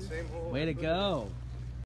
the same hole. Way to go.